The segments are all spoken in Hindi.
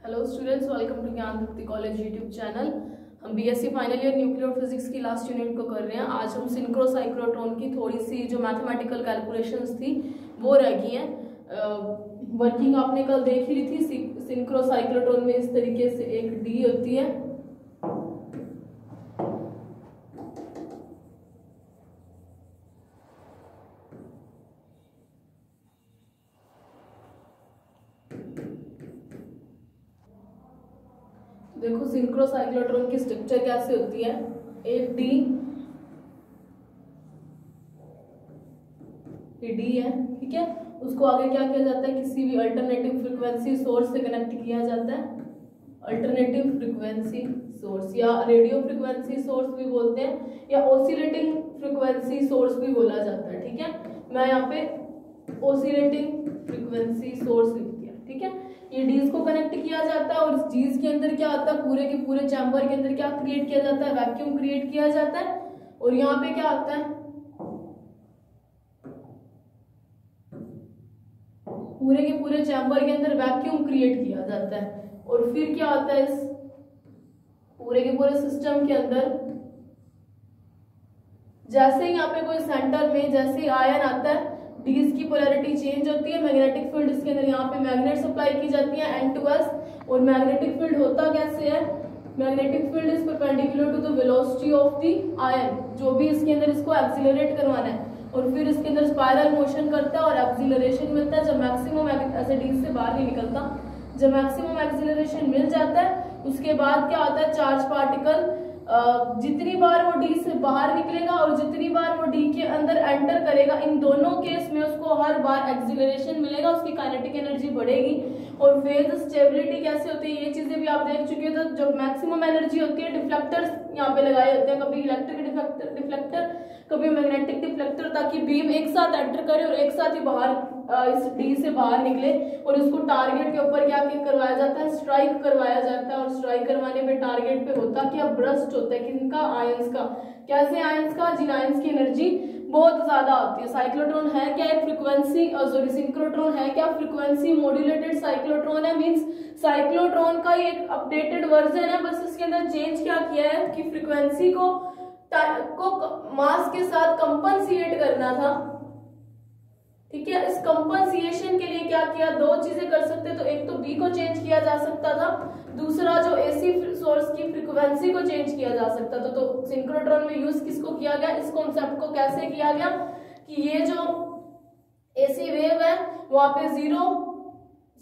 Hello students welcome to Gyan Bhakti college YouTube channel हम BSc final year nuclear physics की लास्ट यूनिट को कर रहे हैं। आज हम सिंक्रोसाइक्रोट्रॉन की थोड़ी सी जो मैथमेटिकल कैलकुलेशंस थी, वो रह गई हैं। वर्किंग आपने कल देख ही ली थी सिंक्रोसाइक्रोट्रॉन में इस तरीके से एक डी होती है देखो सिंक्रोसाइक्लोट्रॉन की स्ट्रक्चर कैसे होती है? एक डी डी है, ठीक है? उसको आगे क्या किया जाता है? किसी भी अल्टरनेटिव फ्रिक्वेंसी सोर्स से कनेक्ट किया जाता है। अल्टरनेटिव फ्रिक्वेंसी सोर्स या रेडियो फ्रिक्वेंसी सोर्स भी बोलते हैं, या ओसिलेटिंग फ्रिक्वेंसी सोर्स भी बोला जाता है, ठीक है? मैं यहाँ पे ओसिलेटिंग फ्रिक्वेंसी सोर्स ये डीज को कनेक्ट किया जाता है और इस डीज के अंदर क्या आता है? पूरे के पूरे चैम्बर के अंदर क्या क्रिएट किया जाता है? वैक्यूम क्रिएट किया जाता है। और यहाँ पे क्या आता है? पूरे के पूरे चैम्बर के अंदर वैक्यूम क्रिएट किया जाता है। और फिर क्या होता है इस पूरे के पूरे सिस्टम के अंदर? जैसे यहाँ पे कोई सेंटर में जैसे आयन आता है डीज की पोलैरिटी चेंज होती है मैग्नेटिक फ़ील्ड इसके अंदर यहाँ पे मैग्नेट सप्लाई की जाती है एन टू एस और मैग्नेटिक फ़ील्ड होता कैसे है? Magnetic field is perpendicular to the velocity of the ion जो भी इसके अंदर इसको एक्सिलरेट करवाना है। और फिर इसके अंदर स्पाइरल मोशन करता है, और एक्सिलरेशन मिलता है। जब मैक्सिमम ऐसे डीज से बाहर नहीं निकलता। जब मैक्सिमम एक्सिलरेशन मिल जाता है, उसके बाद क्या होता है? चार्ज पार्टिकल जितनी बार वो डी से बाहर निकलेगा और जितनी बार वो डी के अंदर एंटर करेगा, इन दोनों केस में उसको हर बार एक्सिलरेशन मिलेगा, उसकी काइनेटिक एनर्जी बढ़ेगी और फ़ेज़ स्टेबिलिटी कैसे होती है, ये चीज़ें भी आप देख चुके हो। तो जब मैक्सिमम एनर्जी होती है डिफ्लेक्टर्स यहाँ पे लगाए होते हैं, कभी इलेक्ट्रिक डिफ्लेक्टर डिफ्लेक्टर कभी मैग्नेटिक डिफ्लेक्टर ताकि बीम एक साथ एंटर करे और एक साथ ही बाहर इस डी से बाहर निकले और इसको टारगेट के ऊपर क्या करवाया जाता है? स्ट्राइक करवाया जाता है और स्ट्राइक करवाने में टारगेट पे होता क्या? ब्रस्ट होता है। किनका? आयंस का। कैसे आयंस का? जिन आयंस की एनर्जी बहुत ज़्यादा होती है। साइक्लोट्रॉन है क्या? एक फ्रिक्वेंसी सॉरी सिंक्रोट्रॉन है क्या? फ्रिक्वेंसी मॉड्यूलेटेड साइक्लोट्रॉन है। मींस साइक्लोट्रॉन का एक अपडेटेड वर्जन है। बस इसके अंदर चेंज क्या किया है? कि फ्रिक्वेंसी को को मास के साथ कंपनसिएट करना था। ठीक है, इस कंपनसिएशन के लिए क्या किया? दो चीज़ें कर सकते तो एक तो बी को चेंज किया जा सकता था, दूसरा जो एसी सोर्स की फ्रीक्वेंसी को चेंज किया जा सकता था तो सिंक्रोट्रॉन में यूज़ किसको किया गया? इस कॉन्सेप्ट को कैसे किया गया कि ये जो एसी वेव है, वहाँ पे ज़ीरो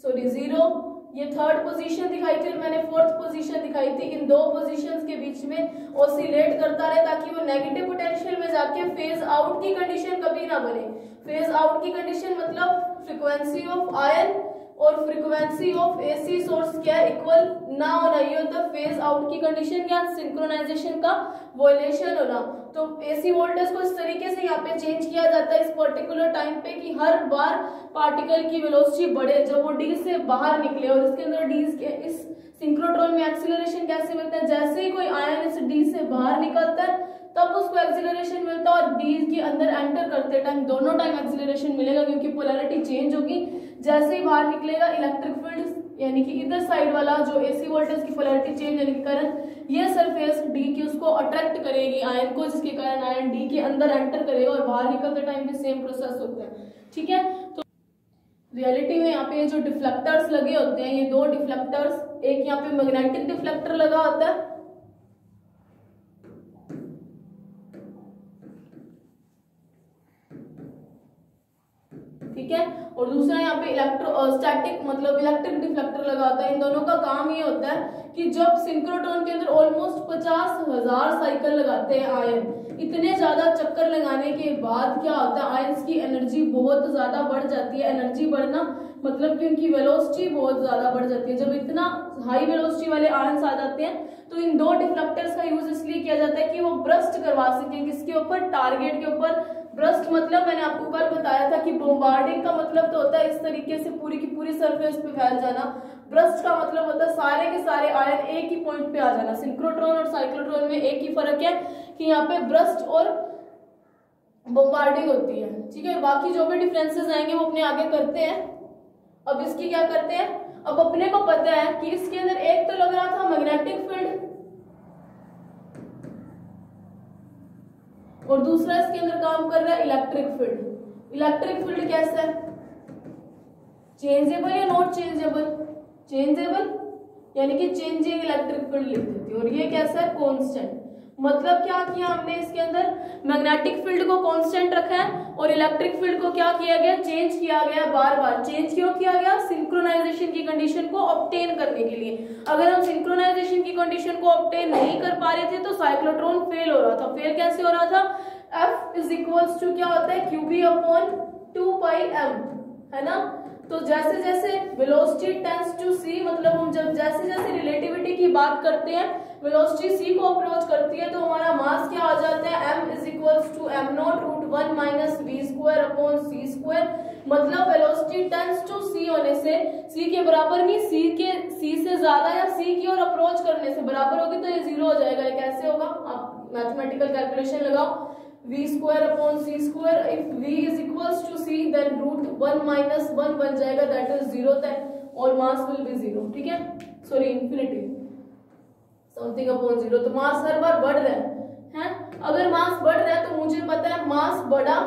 सॉरी ज़ीरो ये थर्ड पोजीशन दिखाई थी और मैंने फोर्थ पोजीशन दिखाई थी। इन दो पोजीशंस के बीच में ऑसिलेट करता रहे ताकि वो नेगेटिव पोटेंशियल में जाके फ़ेज़ आउट की कंडीशन कभी ना बने। फ़ेज़ आउट की कंडीशन मतलब फ्रीक्वेंसी ऑफ़ आयन और फ्रीक्वेंसी ऑफ़ एसी सोर्स क्या इक्वल ना होना, ये होता फ़ेज़ आउट की कंडीशन या सिंक्रोनाइजेशन का वोलेशन होना। तो एसी वोल्टेज को इस तरीके से यहाँ पे चेंज किया जाता है इस पर्टिकुलर टाइम पे कि हर बार पार्टिकल की वेलोसिटी बढ़े, जब वो डी से बाहर निकले और इसके अंदर डी के इस सिंक्रोट्रॉन में एक्सीलरेशन कैसे मिलता है? जैसे ही कोई आयन इस डी से बाहर निकलता है तब उसको एक्सिलेशन मिलता है और डी के अंदर एंटर करते टाइम दोनों टाइम एक्सिलरेशन मिलेगा क्योंकि पोलैरिटी चेंज होगी। जैसे ही बाहर निकलेगा इलेक्ट्रिक फ़ील्ड यानी कि इधर साइड वाला जो एसी वोल्टेज की पोलैरिटी चेंज यानी कि करंट ये सरफेस डी की उसको अट्रैक्ट करेगी आयन को, जिसके कारण आयन डी के अंदर एंटर करेगा और बाहर निकलते टाइम भी सेम प्रोसेस होता है। ठीक है? तो रियलिटी में यहाँ पे जो डिफ्लेक्टर्स लगे होते हैं, ये दो डिफ्लेक्टर्स एक यहाँ पे मैग्नेटिक डिफ्लेक्टर लगा होता है दूसरा यहाँ पे इलेक्ट्रो स्टैटिक मतलब इलेक्ट्रिक डिफ्लेक्टर लगा होता है। इन दोनों का काम ये होता है कि जब सिंक्रोट्रॉन के अंदर ऑलमोस्ट पचास हज़ार साइकिल लगाते हैं आयन इतने ज़्यादा चक्कर लगाने के बाद क्या होता है आयंस की एनर्जी बहुत ज़्यादा बढ़ जाती है। एनर्जी बढ़ना मतलब कि उनकी वेलोसिटी बहुत ज़्यादा बढ़ जाती है। जब इतना हाई वेलोसिटी वाले आयंस आ जाते हैं तो इन दो डिफ्लेक्टर्स का यूज़ इसलिए किया जाता है कि वो ब्रस्ट करवा सके, किसके ऊपर? टारगेट के ऊपर। ब्रस्ट मतलब मैंने आपको कल बताया था कि बोम्बार्डिंग का मतलब तो होता है इस तरीके से पूरी की पूरी सरफेस पे फैल जाना। ब्रस्ट का मतलब होता है सारे के सारे आयन एक ही पॉइंट पे आ जाना। सिंक्रोट्रॉन और साइक्लोट्रॉन में एक ही फ़र्क है कि यहाँ पे ब्रस्ट और बोम्बार्डिंग होती है। ठीक है बाकी जो भी डिफरेंसेस आएँगे वो अपने आगे करते हैं। अब इसकी क्या करते हैं? अब अपने को पता है कि इसके अंदर एक तो लग रहा था मैग्नेटिक फ़ील्ड और दूसरा इसके अंदर काम कर रहा है इलेक्ट्रिक फ़ील्ड इलेक्ट्रिक फ़ील्ड कैसा है? चेंजेबल या नॉट चेंजेबल चेंजेबल यानी कि चेंजिंग इलेक्ट्रिक फ़ील्ड लिख देती है। और ये कैसा है? कांस्टेंट मतलब क्या किया हमने इसके अंदर? मैग्नेटिक फ़ील्ड को कांस्टेंट रखा है और इलेक्ट्रिक फ़ील्ड को क्या किया गया? चेंज किया गया बार बार चेंज क्यों किया गया? सिंक्रोनाइजेशन की कंडीशन को ऑप्टेन करने के लिए। अगर हम सिंक्रोनाइजेशन की कंडीशन को ऑप्टेन नहीं कर पा रहे थे तो साइक्लोट्रॉन फेल हो रहा था। फेल कैसे हो रहा था? एफ़ इज़ इक्वल्स टू क्या होता है? QB upon two pi M है ना? तो जैसे जैसे वेलोसिटी टेंस टू सी मतलब हम जब जैसे जैसे रिलेटिविटी की बात करते हैं वेलोसिटी सी को अप्रोच करती है तो हमारा मास क्या आ जाता है? M is equals to M not root one minus V square upon C square मतलब वेलोसिटी टेंस टू सी होने से, c के बराबर नहीं, c के, c से ज़्यादा या सी की ओर अप्रोच करने से बराबर होगी तो ये ज़ीरो हो जाएगा। ये कैसे होगा? आप मैथमेटिकल कैलकुलेशन लगाओ। V square upon c square if v is equals to c then root 1 minus 1 बन जाएगा that is zero then all mass will be zero ठीक है sorry infinity something upon zero तो mass हर बार बढ़ रहा है हैं अगर mass बढ़ रहा है तो मुझे पता है mass बढ़ा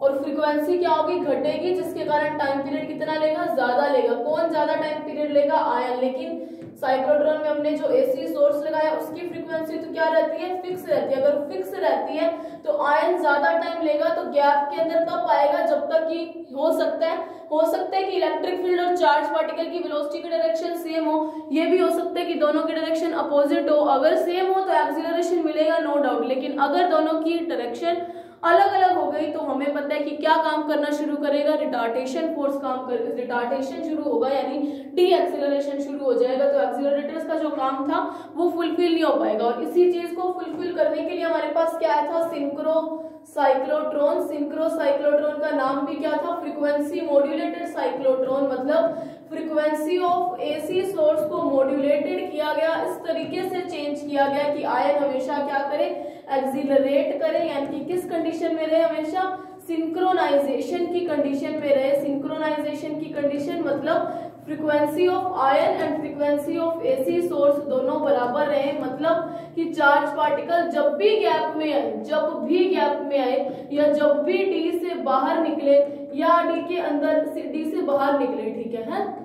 और फ्रीक्वेंसी क्या होगी घटेगी जिसके कारण टाइम पीरियड कितना लेगा ज़्यादा लेगा कौन ज़्यादा टाइम पीरियड लेगा आयन लेकिन साइक्लोट्रॉन में हमने जो एसी सोर्स लगाया, उसकी फ्रीक्वेंसी तो क्या रहती है? फिक्स रहती है। अगर फिक्स रहती है तो आयन ज़्यादा टाइम लेगा तो गैप के अंदर कब आएगा जब तक कि हो सकता है, हो सकता है कि इलेक्ट्रिक फ़ील्ड और चार्ज पार्टिकल की वेलोसिटी की डायरेक्शन सेम हो। ये भी हो सकता है कि दोनों की डायरेक्शन अपोजिट हो। अगर सेम हो तो एक्सिलरेशन मिलेगा नो डाउट लेकिन अगर दोनों की डायरेक्शन अलग अलग हो गई तो हमें पता है कि क्या काम करना शुरू करेगा? रिटार्टेशन फोर्स काम कर रिटार्टेशन शुरू होगा, यानी डी एक्सिलरेशन शुरू हो जाएगा। तो एक्सिलरेटर्स का जो काम था, वो फुलफिल नहीं हो पाएगा। और इसी चीज़ को फुलफिल करने के लिए हमारे पास क्या आया था? सिंक्रो साइक्लोट्रॉन सिंक्रो साइक्लोट्रॉन का नाम भी क्या था? फ्रीक्वेंसी मॉड्यूलेटेड साइक्लोट्रॉन मतलब फ्रीक्वेंसी ऑफ़ एसी सोर्स को मॉड्यूलेटेड किया गया। इस तरीके से चेंज किया गया कि आयन हमेशा क्या करे? एक्सिलरेट करे यानी कि किस कंडीशन में रहे हमेशा? सिंक्रोनाइजेशन की कंडीशन में रहे। सिंक्रोनाइजेशन की कंडीशन मतलब frequency of ion and frequency of AC source दोनों बराबर रहे। मतलब कि चार्ज पार्टिकल जब भी गैप में आए जब भी गैप में आए या जब भी डी से बाहर निकले या डी के अंदर डी से बाहर निकले ठीक है, है?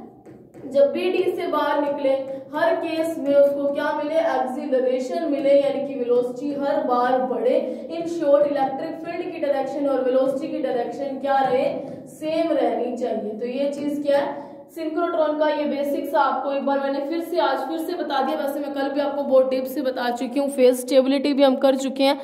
जब भी डी से बाहर निकले, हर केस में उसको क्या मिले? एक्सिलरेशन मिले, यानी कि वेलोसिटी हर बार बढ़े। इन शॉर्ट इलेक्ट्रिक फ़ील्ड की डायरेक्शन और वेलोसिटी की डायरेक्शन क्या रहे? सेम रहनी चाहिए। तो ये चीज़ क्या है? सिंक्रोट्रॉन का ये बेसिक्स आपको एक बार मैंने फिर से आज फिर से बता दिया। वैसे मैं कल भी आपको बहुत टिप से बता चुकी हूँ। फेस स्टेबिलिटी भी हम कर चुके हैं।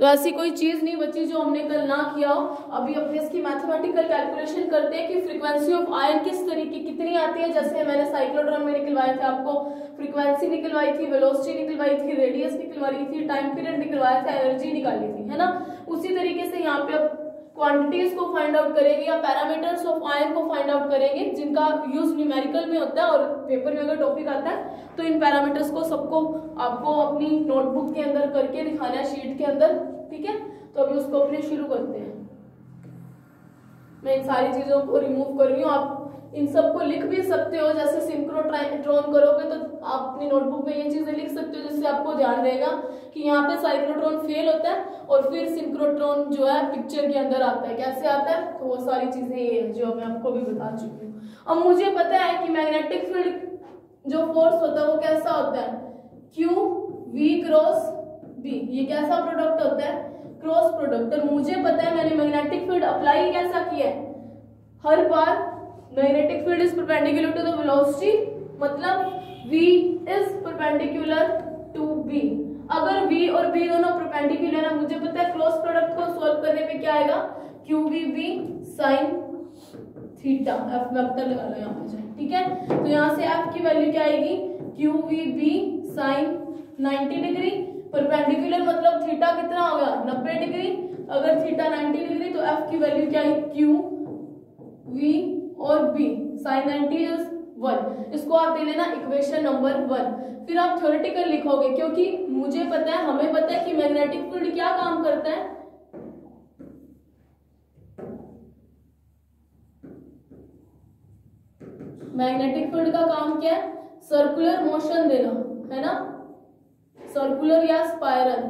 तो ऐसी कोई चीज़ नहीं बची जो हमने कल ना किया हो। अभी अपने इसकी मैथमेटिकल कैलकुलेशन करते हैं कि फ्रीक्वेंसी ऑफ़ आयन किस तरीके कितनी आती है। जैसे मैंने साइक्लोड्रॉन में निकलवाए थे आपको। फ्रीक्वेंसी निकलवाई थी वेलोसिटी निकलवाई थी रेडियस निकलवाई थी टाइम पीरियड निकलवाया था एनर्जी निकाली थी, है ना? उसी तरीके से यहाँ पे क्वांटिटीज को फाइंड आउट करेंगे या पैरामीटर्स ऑफ़ आयन को फाइंड आउट करेंगे, जिनका यूज़ न्यूमेरिकल में होता है और पेपर में अगर टॉपिक आता है तो इन पैरामीटर्स को सबको आपको अपनी नोटबुक के अंदर करके दिखाना है शीट के अंदर। ठीक है? तो अभी उसको अपने शुरू करते हैं। मैं इन सारी चीज़ों को रिमूव कर रही हूँ। आप इन सबको लिख भी सकते हो। जैसे सिंक्रोट्रॉन करोगे तो आप अपनी नोटबुक में ये चीज़ें लिख सकते हो, जिससे आपको ध्यान रहेगा कि यहाँ पे साइक्लोट्रॉन फेल होता है और फिर सिंक्रोट्रॉन जो है पिक्चर के अंदर आता है। कैसे आता है? तो वो सारी चीज़ें ये है जो मैं आपको भी बता चुकी हूँ। अब मुझे पता है कि मैग्नेटिक फ़ील्ड जो फोर्स होता है वो कैसा होता है? क्यू वी क्रॉस बी ये कैसा प्रोडक्ट होता है? क्रॉस प्रोडक्ट और मुझे पता है मैंने मैग्नेटिक फ़ील्ड अप्लाई कैसा किया है? हर बार magnetic field is perpendicular to the velocity मतलब v is perpendicular to b. अगर v और b दोनों परपेंडिकुलर है, मुझे पता है क्रॉस प्रोडक्ट को सॉल्व करने पे क्या आएगा? B sine theta F vector लगा लो यहाँ पे ठीक है? तो यहाँ से एफ़ की वैल्यू क्या आएगी? बी साइन 90 डिग्री परपेंडिकुलर मतलब थीटा कितना होगा 90 डिग्री। अगर थीटा 90 डिग्री तो एफ़ की वैल्यू क्या है? क्यू वी और B sine ninety is one इसको आप दे लेना इक्वेशन नंबर वन फिर आप थ्योरेटिकल लिखोगे, क्योंकि मुझे पता है, हमें पता है कि मैग्नेटिक फ़ील्ड क्या काम करता है। मैग्नेटिक फ़ील्ड का काम क्या है? सर्कुलर मोशन देना, है ना? सर्कुलर या स्पाइरल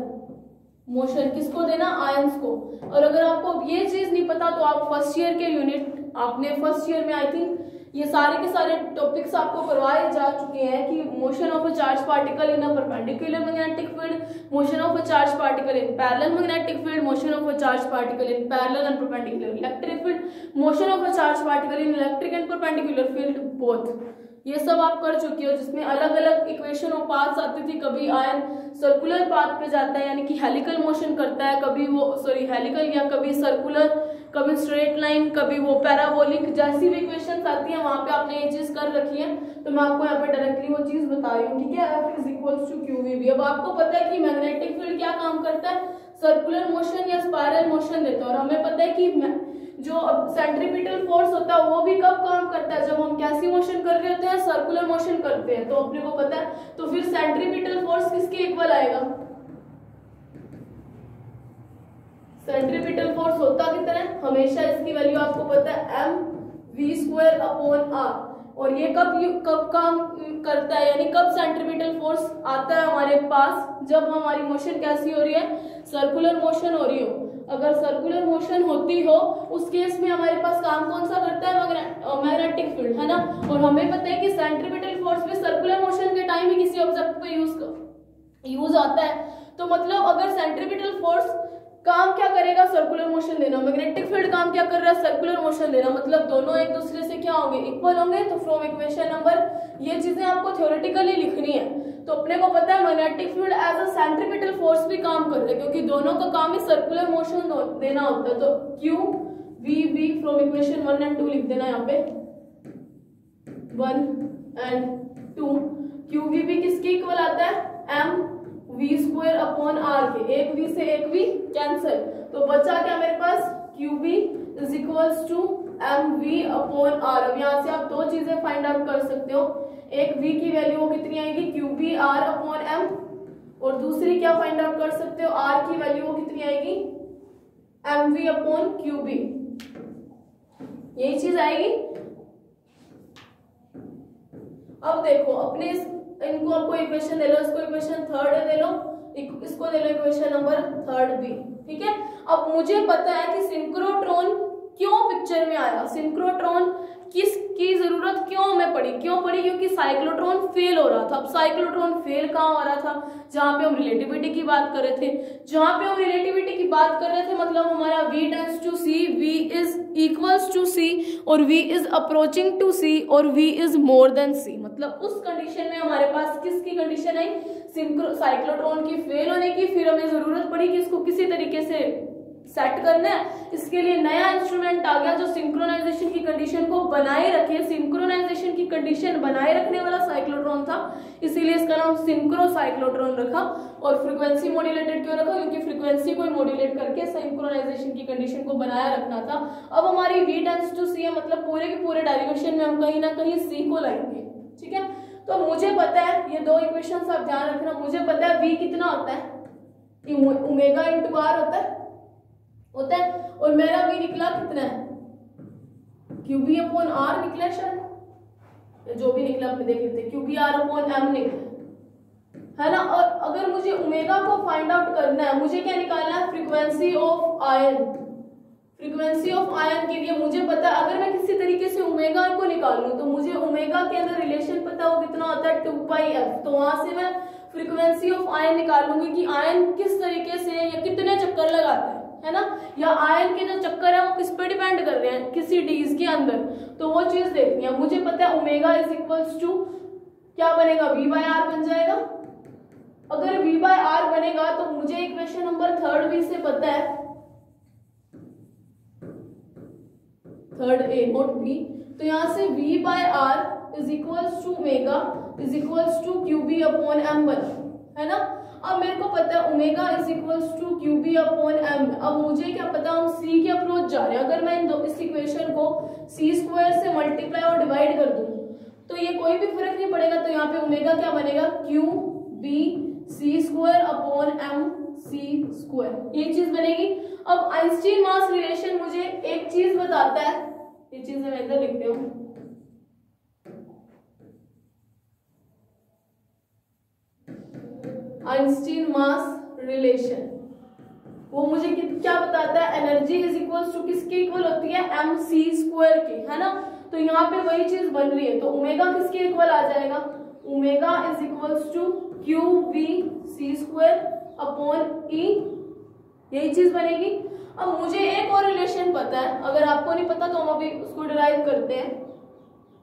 मोशन किसको देना? आयंस को। और अगर आपको ये चीज़ नहीं पता तो आप फ़र्स्ट ईयर के यूनिट, आपने फ़र्स्ट ईयर में आई थिंक ये सारे के सारे टॉपिक्स आपको करवाए जा चुके हैं कि motion of a charge particle in a perpendicular magnetic field motion of a charge particle in parallel magnetic field motion of a charge particle in parallel and perpendicular electric field motion of a charge particle in electric and perpendicular field both ये सब आप कर चुके हो, जिसमें अलग अलग इक्वेशन और पाथ्स आती थी। कभी आयन सर्कुलर पाथ पे जाता है, यानी कि हेलिकल मोशन करता है, कभी वो सॉरी हेलिकल या कभी सर्कुलर कभी स्ट्रेट लाइन कभी वो पैराबोलिक जैसी भी इक्वेशन आती है, वहाँ पे आपने ये चीज़ कर रखी है। तो मैं आपको यहाँ पे डायरेक्टली वो चीज़ बता रही हूँ, ठीक है? F is equals to Q V B अब आपको पता है कि मैग्नेटिक फ़ील्ड क्या काम करता है? सर्कुलर मोशन या स्पायरल मोशन देता है। और हमें पता है कि जो सेंट्रीपिटल फोर्स होता है, वो भी कब काम करता है? जब हम कैसी मोशन कर रहे होते हैं सर्कुलर मोशन करते हैं। तो अपने को पता है तो फिर सेंट्रीपिटल फोर्स किसके इक्वल आएगा? सेंट्रीपिटल फोर्स होता कितना है? हमेशा इसकी वैल्यू आपको पता है M V square upon R और ये कब कब काम करता है? यानी कब सेंट्रीपिटल फोर्स आता है हमारे पास? जब हमारी मोशन कैसी हो रही है? सर्कुलर मोशन हो रही हो। अगर सर्कुलर मोशन होती हो, उस केस में हमारे पास काम कौन सा करता है? मैग्नेटिक फ़ील्ड है ना? और हमें पता है कि सेंट्रीपिटल फोर्स भी सर्कुलर मोशन के टाइम ही किसी ऑब्जेक्ट को यूज़ यूज़ आता है। तो मतलब अगर सेंट्रीपिटल फोर्स काम क्या करेगा? सर्कुलर मोशन देना मैग्नेटिक फ़ील्ड काम क्या कर रहा है? सर्कुलर मोशन देना मतलब दोनों एक दूसरे से क्या होंगे? इक्वल होंगे? तो फ्रॉम इक्वेशन नंबर ये चीज़ें आपको थ्योरेटिकली लिखनी है। तो अपने को पता है magnetic field as a centripetal force भी काम कर रहा है, क्योंकि दोनों का काम ही सर्कुलर मोशन देना होता है। तो Q V V from equation one and two लिख देना यहाँ पे। One and two Q V भी किसके इक्वल आता है? M V square upon R के, एक वी से एक वी कैंसिल तो बचा क्या मेरे पास? Q V is equals to M V upon R अब यहाँ से आप दो चीज़ें फाइंड आउट कर सकते हो. एक v की वैल्यू कितनी आएगी? Q B R upon M और दूसरी क्या फाइंड आउट कर सकते हो? R की वैल्यू कितनी आएगी? M V upon Q B यही चीज़ आएगी? अब देखो, अपने इस इनको आपको इक्वेशन दे लो, इसको इक्वेशन थर्ड दे लो इसको दे लो इक्वेशन नंबर थर्ड बी ठीक है? अब मुझे पता है कि सिंक्रोट्रॉन क्यों पिक्चर में आया? सिंक्रोट्रॉन किसकी ज़रूरत क्यों हमें पड़ी? क्यों पड़ी? क्योंकि साइक्लोट्रॉन फेल हो रहा था। अब साइक्लोट्रॉन फेल कहाँ हो रहा था? जहाँ पे हम रिलेटिविटी की बात कर रहे थे। जहाँ पे हम रिलेटिविटी की बात कर रहे थे मतलब हमारा v tends to C v is equals to C और v is approaching to C और v is more than C मतलब उस कंडीशन में हमारे पास किसकी कंडीशन आई? साइक्लोट्रॉन की फेल होने की। फिर हमें ज़रूरत पड़ी कि इसको किसी तरीके से सेट करना है। इसके लिए नया इंस्ट्रूमेंट आ गया जो सिंक्रोनाइजेशन की कंडीशन को बनाए रखे। सिंक्रोनाइजेशन की कंडीशन बनाए रखने वाला साइक्लोट्रॉन था। इसीलिए इसका नाम सिंक्रो साइक्लोट्रॉन रखा। और फ्रीक्वेंसी मॉड्यूलेटेड क्यों रखा? क्योंकि फ्रीक्वेंसी को मॉड्यूलेट करके सिंक्रोनाइजेशन की कंडीशन को बनाया रखना था। अब हमारी वी टेंस टू सी है मतलब पूरे के पूरे डायरिवेशन में हम कहीं ना कहीं सी को लाएँगे। ठीक है? तो मुझे पता है, ये दो इक्वेशन आप ध्यान रखना, मुझे पता है वी कितना होता है? उमेगा इंटू आर होता है? होता है? और मेरा वी निकला कितना है? क्यू बी अपॉन आर निकला शायद। जो भी निकला अपने देख लेते Q B R upon M निकला। है ना? और अगर मुझे उमेगा को फाइंड आउट करना है, मुझे क्या निकालना है? Frequency of ion frequency of ion के लिए मुझे पता, अगर मैं किसी तरीके से ओमेगा को निकालू तो मुझे ओमेगा के अंदर रिलेशन पता है कितना होता है टू पाई एफ़ तो वहाँ से मैं फ्रीक्वेंसी ऑफ़ आयन निकालूँगी कि आयन किस तरीके से या कितने चक्कर लगाता है है ना? या आयन के जो चक्कर है, वो किस पे डिपेंड कर रहे हैं, किसी डीज के अंदर। तो वो चीज़ देखनी है। मुझे पता है ओमेगा इज़ इक्वल्स टू क्या बनेगा? वी बाय आर बन जाएगा। अगर वी बाय आर बनेगा तो मुझे इक्वेशन नंबर थर्ड भी से पता है। थर्ड ए नोट बी तो यहाँ से V by R is equals to omega is equals to Q B upon M बना है ना? अब मेरे को पता है omega is equals to Q B upon M अब मुझे क्या पता हम सी के अप्रोच जा रहे हैं? अगर मैं इन दो, इस इक्वेशन को सी स्क्वायर से मल्टीप्लाई और डिवाइड कर दूँ तो ये कोई भी फ़र्क नहीं पड़ेगा। तो यहाँ पे ओमेगा क्या बनेगा? Q B C square upon M C square ये चीज़ बनेगी। अब आइंस्टीन मास रिलेशन मुझे एक चीज़ बताता है। ये चीज़ें मैं इधर लिखते हूँ आइंस्टीन मास रिलेशन। वो मुझे क्या बताता है? एनर्जी इज़ इक्वल टू किसके इक्वल होती है? एम सी स्क्वायर की, है ना? तो यहाँ पे वही चीज़ बन रही है। तो उमेगा किसके इक्वल आ जाएगा? Omega is equal to Q V C square upon E. यही चीज़ बनेगी। अब मुझे एक और रिलेशन पता है। अगर आपको नहीं पता तो हम अभी उसको डिराइव करते हैं।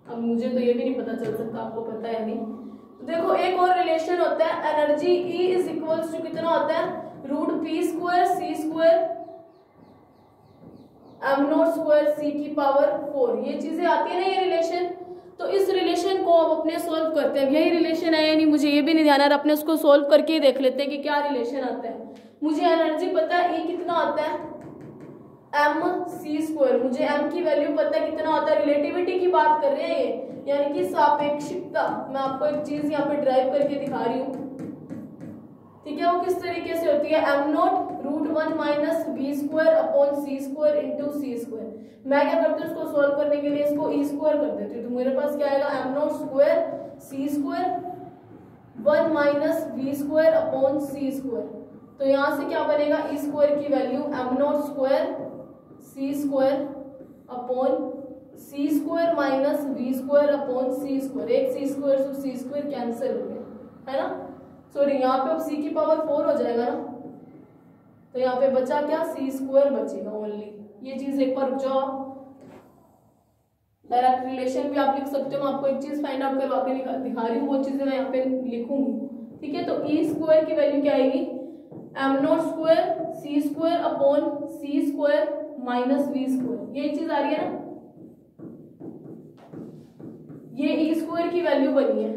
अब मुझे तो ये भी नहीं पता चल सकता, आपको पता है नहीं। तो देखो, एक और रिलेशन होता है। Energy E is equal to कितना होता है? Root P square C square M naught square C की पावर फोर ये चीज़ें आती है ना, ये रिलेशन तो इस रिलेशन को अब अपने सॉल्व करते हैं। यही रिलेशन है या नहीं, मुझे ये भी नहीं ध्यान अपने उसको सॉल्व करके ही देख लेते हैं कि क्या रिलेशन आता है। मुझे एनर्जी पता है ई कितना आता है? एम सी स्क्वायर मुझे एम की वैल्यू पता है कितना होता है। रिलेटिविटी की बात कर रहे हैं ये। यानी कि सापेक्षिकता। मैं आपको एक चीज़ यहाँ पे ड्राइव करके दिखा रही हूँ। ठीक है, वो किस तरीके से होती है? M naught root one minus B square upon C square into C square मैं क्या करती हूँ इसको सोल्व करने के लिए? इसको ई e स्क्वायर कर देती हूँ। तो मेरे पास क्या आएगा? M naught square C square one minus B square upon C square तो यहाँ से क्या बनेगा? ई e स्क्वायर की value M naught square C square upon C square minus B square upon C square एक सी स्क्वायर से सी स्क्वायर कैंसिल हो गया, है ना? सॉरी यहाँ पे अब सी की पावर फोर हो जाएगा ना? तो यहाँ पे बचा क्या? सी स्क्वायर बचेगा ओनली ये चीज़ एक बार आप। डायरेक्ट रिलेशन भी आप लिख सकते हो। मैं आपको एक चीज़ फाइंड आउट करवा के दिखा रही हूँ, वो चीज़ें मैं यहाँ पे लिखूँगी। ठीक है? तो ई e स्क्वायर की वैल्यू क्या आएगी? M naught square C square upon C square minus V square. यही चीज़ आ रही है ना? ये ई e स्क्वायर की वैल्यू बनी है।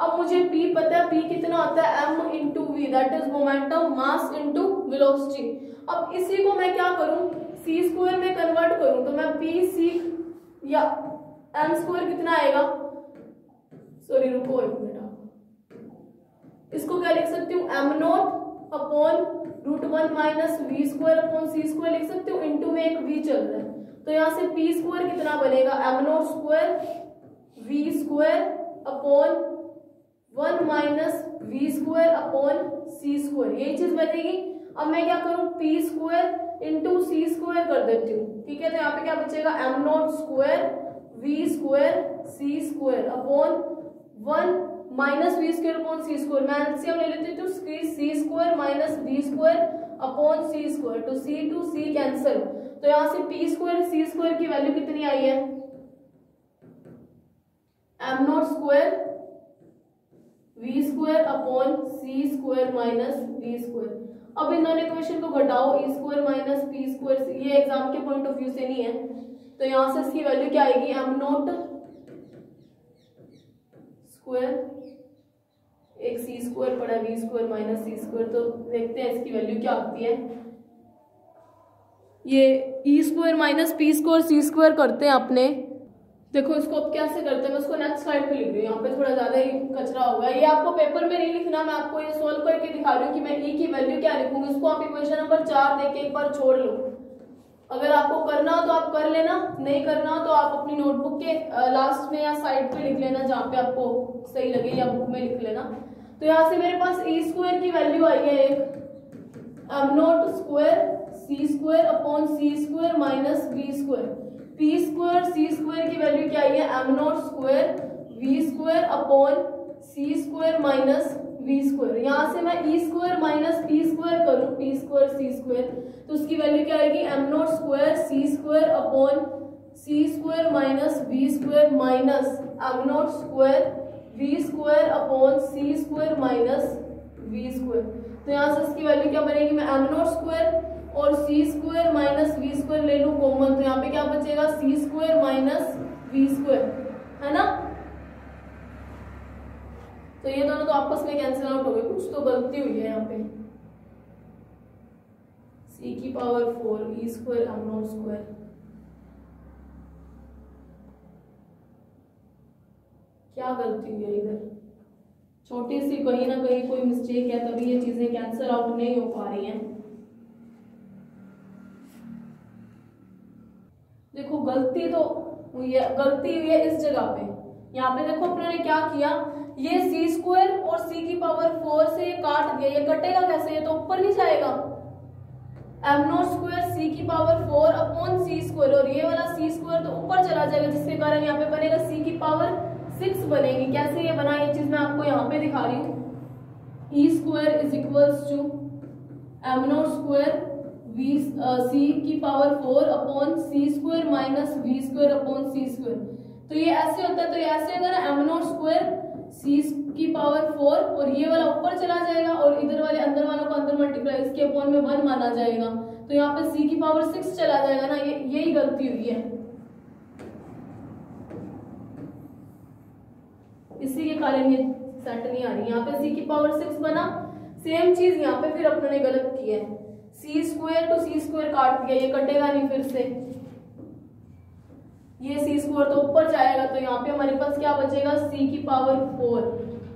अब मुझे P पता है P कितना होता है? m into V that is momentum mass into velocity अब इसी को मैं क्या करूँ? c स्क्वायर में कन्वर्ट करूँ तो मैं P, C या m स्क्वायर कितना आएगा? सॉरी रुको एक मिनट। इसको क्या लिख सकती हूँ? m naught upon root one minus V square upon C square लिख सकती हूँ इंटू में एक v चल रहा है। तो यहाँ से p स्क्वायर कितना बनेगा? m naught square v square upon one minus V square upon C square. यही चीज़ बनेगी। अब मैं क्या करूँ? P square into C square कर देती हूँ। ठीक है तो यहाँ पे क्या बचेगा? M naught square V square C square upon one minus V square upon C square. मैं एलसीएम ले लेती B square upon C square तो सी टू सी कैंसल। तो यहाँ से पी स्क्वायर, सी स्क्वायर की वैल्यू कितनी आई है? M naught square V square upon C square minus B square अब इन दोनों इक्वेशन को घटाओ E square minus P square ये एग्ज़ाम के पॉइंट ऑफ़ व्यू से नहीं है। तो यहाँ से इसकी वैल्यू क्या आएगी? एम नॉट स्क्वायर एक सी स्क्वायर पड़ा V square minus C square तो देखते हैं इसकी वैल्यू क्या आती है। ये E square minus P square C square करते हैं अपने। देखो, इसको अब कैसे करते हैं, मैं उसको नेक्स्ट स्लाइड पे लिख रही हूँ, यहाँ पे थोड़ा ज़्यादा ही कचरा होगा। ये आपको पेपर में नहीं लिखना, मैं आपको ये सोल्व करके दिखा रही हूँ कि मैं ई e की वैल्यू क्या लिखूँगी। इसको आप इक्वेशन नंबर चार देख के एक बार छोड़ लो। अगर आपको करना हो तो आप कर लेना, नहीं करना हो तो आप अपनी नोटबुक के लास्ट में या साइड पे लिख लेना, जहाँ पे आपको सही लगे या बुक में लिख लेना। तो यहाँ से मेरे पास ई स्क्वायर की वैल्यू आई है एक। M naught square C square upon C square minus B square P square C square की वैल्यू क्या आई है? M naught square V square upon C square minus V square यहाँ से मैं E square minus P square करूँ पी स्क्वायर सी स्क्वायर तो उसकी वैल्यू क्या आएगी? M naught square C square upon C square minus V square minus M naught square V square upon C square minus V square तो यहाँ से इसकी वैल्यू क्या बनेगी? मैं एम नॉट स्क्वायर और C square minus V square ले लू कॉमन तो यहाँ पे क्या बचेगा? C square minus V square है ना? तो ये दोनों तो आपस में कैंसिल आउट हो गए। कुछ तो गलती हुई है यहाँ पे। सी की power four E square M naught square क्या गलती है इधर? छोटी सी कहीं ना कहीं कोई मिस्टेक है, तभी ये चीज़ें कैंसिल आउट नहीं हो पा रही हैं। देखो, गलती तो हुई है गलती हुई है इस जगह पे। यहाँ पे देखो, अपने क्या किया? ये सी स्क्वायर और सी की पावर फोर से ये काट दिया। ये कटेगा कैसे? ये तो ऊपर नहीं जाएगा एम नॉट स्क्वायर सी की power four upon C square और ये वाला सी स्क्वायर तो ऊपर चला जाएगा, जिसके कारण यहाँ पे बनेगा सी की पावर सिक्स बनेगी। कैसे ये बना ये चीज़ मैं आपको यहाँ पे दिखा रही हूँ। E square is equals to M naught square V C की power four upon C square minus V square upon C square तो ये ऐसे होता है तो ये ऐसे होगा ना एम नॉट स्क्वायर सी की पावर फोर और ये वाला ऊपर चला जाएगा और इधर वाले अंदर वालों को अंदर मल्टीप्लाई इसके अपॉन में वन माना जाएगा। तो यहाँ पे सी की पावर सिक्स चला जाएगा ना, ये, यही गलती हुई है। इसी के कारण ये सेट नहीं आ रही। यहाँ पे सी की पावर सिक्स बना। सेम चीज़ यहाँ पे फिर अपने ने गलत किया है। C square to C square काट दिया, ये कटेगा नहीं फिर से। ये सी स्क्वायर तो ऊपर जाएगा तो यहाँ पे हमारे पास क्या बचेगा? सी की पावर फोर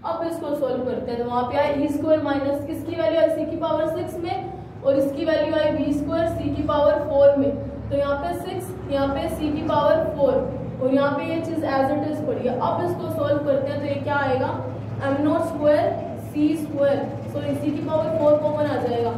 अब इसको सोल्व करते हैं। तो वहाँ पे आए ई स्क्वायर माइनस किसकी वैल्यू आई? सी की पावर सिक्स में। और इसकी वैल्यू आई बी स्क्वायर सी की पावर फोर में। तो यहाँ पे सिक्स यहाँ पे सी की पावर फोर और यहाँ पे ये चीज़ एज इट इज़ पड़ी है। अब इसको सोल्व करते हैं तो ये क्या आएगा? M naught square C square C की पावर फोर कॉमन आ जाएगा।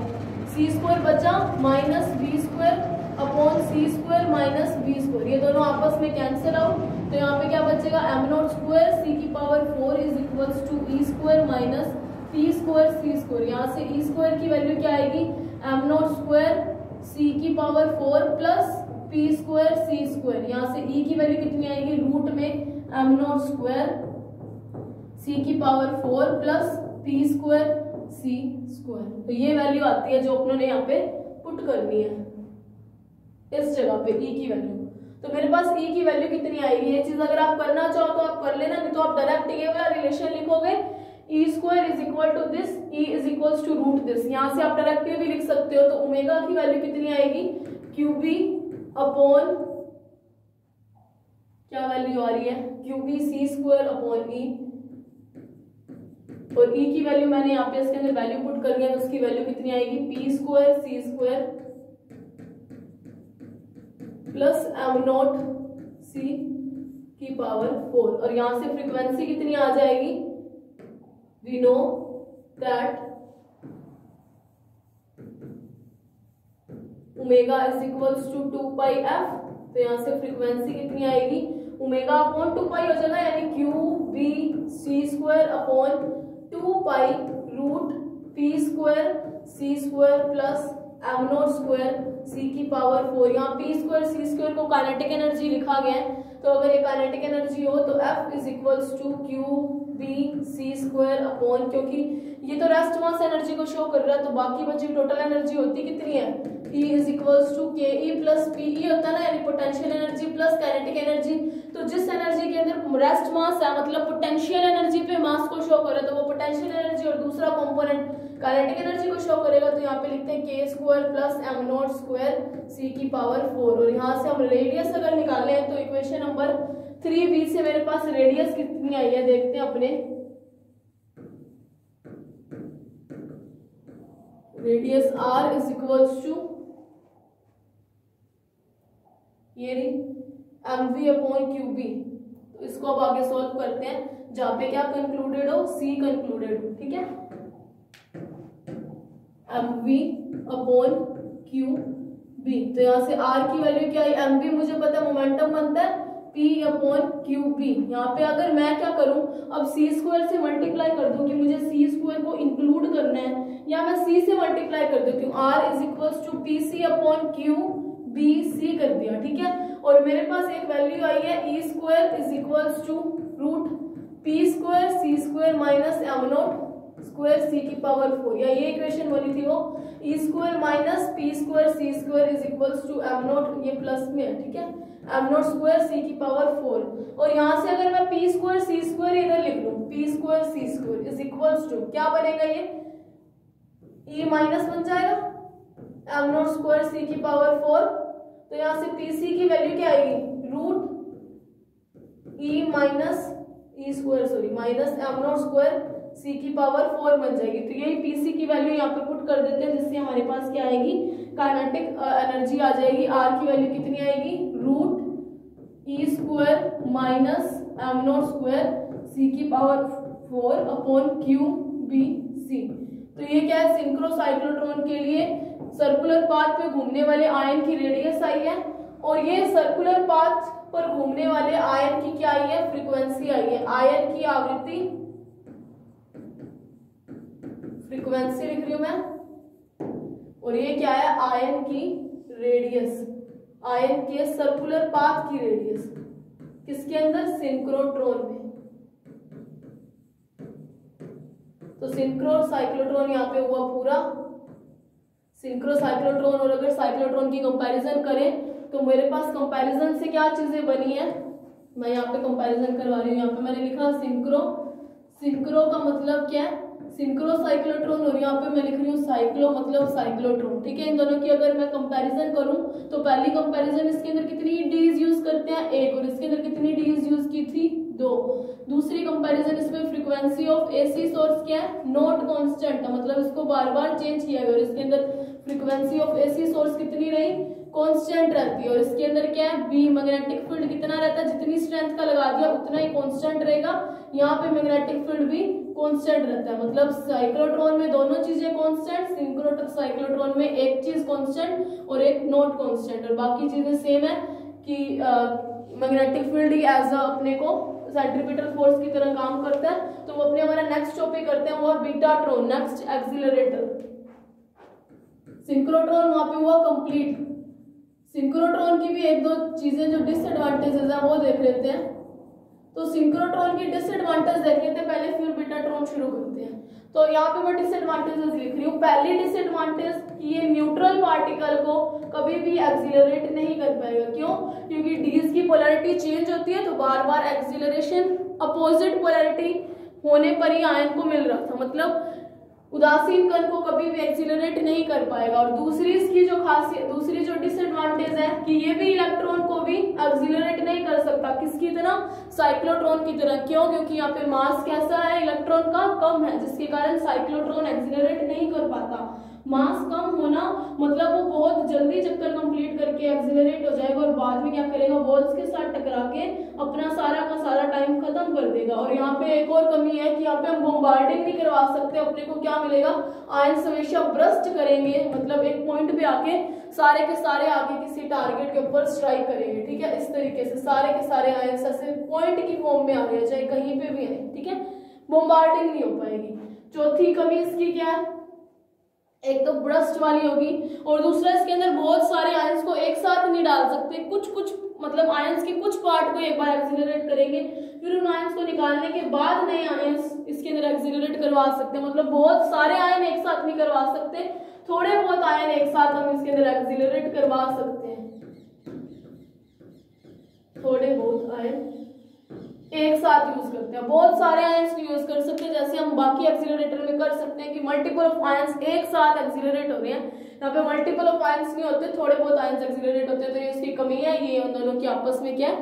सी स्क्वायर बचा minus B square upon C square minus B square ये दोनों आपस में कैंसिल आउट तो यहाँ पे क्या बचेगा? एम नॉट स्क्वायर सी की power four is equals to E square minus P square C square यहाँ से ई स्क्वायर की वैल्यू क्या आएगी? एम नॉट स्क्वायर सी की power four plus P square C square यहाँ से ई e की वैल्यू कितनी आएगी? रूट में एम नॉट स्क्वायर सी की power four plus P square C square तो ये वैल्यू आती है जो अपनों ने यहाँ पे पुट करनी है। इस जगह पे ई e की वैल्यू तो मेरे पास ई e की वैल्यू कितनी आएगी? ये चीज़ अगर आप करना चाहो तो आप कर लेना, नहीं तो आप डायरेक्ट ये वाला रिलेशन लिखोगे। E square is equal to this E is equal to root this यहाँ से आप डायरेक्ट भी लिख सकते हो तो ओमेगा की वैल्यू कितनी आएगी? क्यू बी अपॉन क्या वैल्यू आ रही है? Q B C square upon E और ई e की वैल्यू मैंने यहाँ पे इसके अंदर वैल्यू पुट कर दिया तो उसकी वैल्यू कितनी आएगी? P square c square plus m naught c की पावर फोर और यहाँ से फ्रीक्वेंसी कितनी आ जाएगी? We know that omega is equals to two pi f तो यहाँ से फ्रीक्वेंसी कितनी आएगी? ओमेगा अपॉन टू पाई हो जाएगा यानी q b c square upon two pi root p square c square plus m naught square c की पावर फोर यहाँ पी स्क्वायर सी स्क्वायर को काइनेटिक एनर्जी लिखा गया है। तो अगर ये काइनेटिक एनर्जी हो तो f is equals to q b c square upon क्योंकि ये तो रेस्ट मास एनर्जी को शो कर रहा है तो बाकी बची टोटल एनर्जी होती कितनी है? E इज़ इक्वल्स टू के ई प्लस पी ई होता है ना यानी potential energy plus kinetic energy तो जिस एनर्जी के अंदर रेस्ट मास है मतलब पोटेंशियल एनर्जी पे मास को शो कर रहा है तो वो पोटेंशियल एनर्जी और दूसरा कंपोनेंट काइनेटिक एनर्जी को शो करेगा। तो यहाँ पे लिखते हैं के square plus m naught square c की पावर फोर और यहाँ से हम रेडियस अगर निकाले तो इक्वेशन नंबर थ्री बी से मेरे पास रेडियस कितनी आई है? देखते हैं अपने। Radius r is equals to ये m v upon q b तो इसको अब आगे सॉल्व करते हैं। जहाँ पे क्या कंक्लूडेड हो? सी कंक्लूडेड हो ठीक है? M v upon q b तो यहाँ से आर की वैल्यू क्या है एम वी मुझे पता है मोमेंटम बनता है। पी अपॉन क्यू बी यहाँ पे अगर मैं क्या करूँ, अब सी स्क्वायर से मल्टीप्लाई कर दूँ कि मुझे सी स्क्वायर को इंक्लूड करना है, या मैं सी से मल्टीप्लाई कर देती हूँ r is equal to p c upon q b c कर दिया, ठीक है? और मेरे पास एक वैल्यू आई है e square is equal to root p square c square minus m naught square c की पावर फोर या ये इक्वेशन बनी थी वो e square minus p square c square is equal to m naught ये प्लस में है, ठीक है? एम नोट स्क्वायर सी की पावर फोर और यहाँ से अगर मैं पी स्क्वायर सी स्क्वायर इधर लिख लू p square c square is equal to क्या बनेगा ये? ई e माइनस बन जाएगा। एम नोट स्क्वायर सी की पावर फोर तो यहाँ से पीसी की वैल्यू क्या आएगी? Root e minus e square sorry minus m naught square c की पावर फोर बन जाएगी। तो यही पीसी की वैल्यू यहाँ पे पुट कर देते हैं, जिससे हमारे पास क्या आएगी? काइनेटिक एनर्जी आ जाएगी। आर की वैल्यू कितनी आएगी? Root e square minus m naught square c की power four upon q b c तो ये क्या है? सिंक्रोसाइक्लोट्रॉन के लिए सर्कुलर पाथ पे घूमने वाले आयन की रेडियस आई है और ये सर्कुलर पाथ पर घूमने वाले आयन की क्या आई है? फ्रीक्वेंसी आई है। आयन की आवृत्ति फ्रीक्वेंसी लिख रही हूँ मैं। और ये क्या है? आयन की रेडियस आयन के सर्कुलर पाथ की रेडियस किसके अंदर? सिंक्रोट्रॉन में। तो सिंक्रो साइक्लोट्रॉन यहाँ पे हुआ पूरा। सिंक्रो साइक्लोट्रॉन और अगर साइक्लोट्रॉन की कंपैरिजन करें तो मेरे पास कंपैरिजन से क्या चीज़ें बनी है? मैं यहाँ पे कंपैरिजन करवा रही हूँ। यहाँ पे मैंने लिखा सिंक्रो। सिंक्रो का मतलब क्या है? सिंक्रो साइक्लोट्रॉन और यहाँ पे मैं लिख रही हूँ साइक्लो मतलब साइक्लोट्रॉन। ठीक है, इन दोनों की अगर मैं कंपैरिजन करूँ तो पहली कंपैरिजन इसके अंदर कितनी डीज यूज़ करते हैं? एक, और इसके अंदर कितनी डीज यूज़ की थी? दो। दूसरी कंपैरिजन इसमें फ्रीक्वेंसी ऑफ़ एसी सोर्स क्या है? नॉट कॉन्स्टेंट मतलब इसको बार बार चेंज किया गया और इसके अंदर फ्रीक्वेंसी ऑफ़ एसी सोर्स कितनी रही? कांस्टेंट रहती है। और इसके अंदर क्या है? बी मैग्नेटिक फ़ील्ड कितना रहता है? जितनी स्ट्रेंथ का लगा दिया, उतना ही कांस्टेंट रहेगा। यहाँ पे मैग्नेटिक फ़ील्ड भी कांस्टेंट रहता है। मतलब साइक्लोट्रॉन में दोनों चीज़ें कांस्टेंट सिंक्रोट्रॉन साइक्लोट्रॉन में एक चीज़ कांस्टेंट और एक नॉट कांस्टेंट और बाकी चीज़ें सेम है कि मैग्नेटिक फ़ील्ड ही एज अ अपने को सेंट्रीपिटल फोर्स की तरह काम करता है। तो वो अपने हमारा नेक्स्ट टॉपिक करते हैं, वो है बीटाट्रोन नेक्स्ट एक्सिलरेटर सिंक्रोट्रॉन वहाँ पे हुआ कंप्लीट सिंक्रोट्रॉन की भी एक दो चीज़ें जो डिसएडवांटेजेस है, वो देख लेते हैं। तो सिंक्रोट्रॉन की डिसएडवांटेज देख लेते हैं, पहले फिर बीटाट्रॉन शुरू करते हैं। तो यहाँ पे मैं डिसएडवांटेजेस लिख रही हूँ। पहली डिसएडवांटेज कि ये न्यूट्रल पार्टिकल को कभी भी एक्सिलरेट नहीं कर पाएगा। क्यों? क्योंकि डीज की पोलैरिटी चेंज होती है तो बार बार एक्सिलरेशन अपोजिट पोलैरिटी होने पर ही आयन को मिल रहा था। मतलब उदासीन कण को कभी भी एक्सिलरेट नहीं कर पाएगा। और दूसरी इसकी जो खासियत, दूसरी जो डिसएडवांटेज है कि ये भी इलेक्ट्रॉन को भी एक्सिलरेट नहीं कर सकता। किसकी तरह? साइक्लोट्रॉन की तरह। क्यों? क्योंकि यहाँ पे मास कैसा है? इलेक्ट्रॉन का कम है, जिसके कारण साइक्लोट्रॉन पाता मास कम होना मतलब वो बहुत जल्दी चक्कर कंप्लीट करके एक्सिलरेट हो जाएगा और बाद में क्या करेगा? वॉल्स के साथ टकरा के अपना सारा का सारा टाइम खत्म कर देगा। और यहाँ पे एक और कमी है कि यहाँ पे हम बोम्बार्डिंग नहीं करवा सकते, अपने को क्या मिलेगा? आयन हमेशा ब्रस्ट करेंगे मतलब एक पॉइंट पे आके सारे के सारे आगे किसी टारगेट के ऊपर स्ट्राइक करेंगे, ठीक है? इस तरीके से सारे के सारे आयन ऐसे पॉइंट की फॉर्म में आ रहे चाहे कहीं पे भी आए, ठीक है? बोम्बार्डिंग नहीं हो पाएगी। चौथी कमी इसकी क्या है? एक तो ब्रस्ट वाली होगी और दूसरा इसके अंदर बहुत सारे आयंस को एक साथ नहीं डाल सकते। कुछ कुछ मतलब आयंस के कुछ पार्ट को एक बार एक्सिलरेट करेंगे, फिर उन आयंस को निकालने के बाद नए आयंस इसके अंदर एक्सिलरेट करवा सकते हैं। मतलब बहुत सारे आयन एक साथ नहीं करवा सकते, थोड़े बहुत आयन एक साथ हम इसके अंदर एक्सिलरेट करवा सकते हैं। थोड़े बहुत आयन एक साथ यूज़ करते हैं। बहुत सारे आयंस यूज़ कर सकते हैं, जैसे हम बाकी एक्सिलरेटर में कर सकते हैं कि मल्टीपल ऑफ़ आयंस एक साथ एक्सिलरेट हो रहे हैं। यहाँ पे मल्टीपल ऑफ़ आयंस नहीं होते, थोड़े बहुत आयंस एक्सिलरेट होते हैं तो ये उसकी कमी है, ये उन दोनों की आपस में क्या है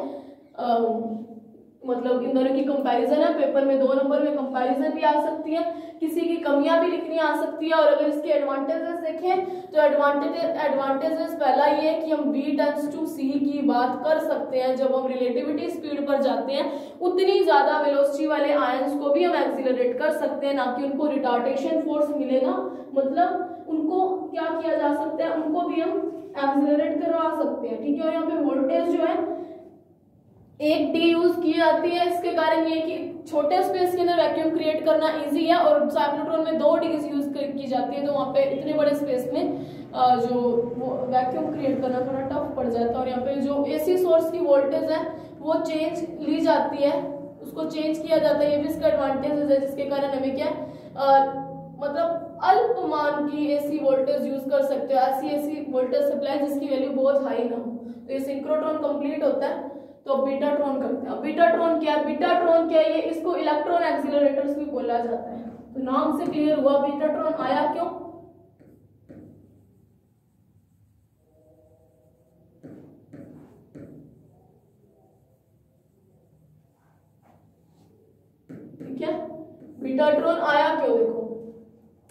मतलब इन दोनों की कंपेरिजन है। पेपर में दो नंबर में कंपैरिजन भी आ सकती है, किसी की कमियाँ भी लिखनी आ सकती है, और अगर इसके एडवांटेजेस देखें तो एडवांटेज एडवांटेजेस पहला ये है कि हम बी टेंस टू सी की बात कर सकते हैं। जब हम रिलेटिविटी स्पीड पर जाते हैं, उतनी ज़्यादा वेलोसिटी वाले आयंस को भी हम एक्सिलरेट कर सकते हैं, ना कि उनको रिटार्टेशन फोर्स मिलेगा मतलब उनको क्या किया जा सकता है? उनको भी हम एक्सिलरेट करवा सकते हैं। ठीक है, और यहाँ पे वोल्टेज जो है एक डी यूज़ की जाती है इसके कारण ये कि छोटे स्पेस के अंदर वैक्यूम क्रिएट करना इजी है और साइक्लोट्रॉन में दो डीज यूज़ की जाती है तो वहाँ पे इतने बड़े स्पेस में जो वैक्यूम क्रिएट करना थोड़ा टफ पड़ जाता है और यहाँ पे जो एसी सोर्स की वोल्टेज है वो चेंज ली जाती है उसको चेंज किया जाता है ये भी इसका एडवांटेज है जिसके कारण हमें क्या आ, मतलब अल्प मान की एसी वोल्टेज यूज़ कर सकते हो। ऐसी ऐसी वोल्टेज सप्लाई जिसकी वैल्यू बहुत हाई ना हो। तो ये सिंक्रोट्रॉन कंप्लीट होता है। तो बीटाट्रॉन करते हैं बीटाट्रॉन क्या है? बीटाट्रॉन क्या है? ये इसको इलेक्ट्रॉन एक्सिलरेटर्स भी बोला जाता है। तो नाम से क्लियर हुआ, बीटाट्रॉन आया क्यों? ठीक है? बीटाट्रॉन आया क्यों? देखो।